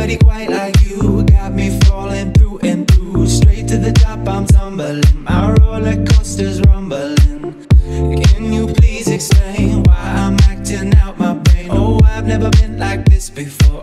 nobody quite like you. Got me falling through and through. Straight to the top, I'm tumbling. My roller coaster's rumbling. Can you please explain why I'm acting out my brain? Oh, I've never been like this before.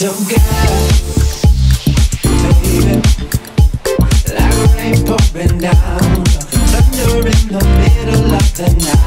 Don't baby. Like rain pouring down, thunder in the middle of the night.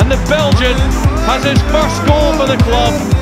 And the Belgian has his first goal for the club.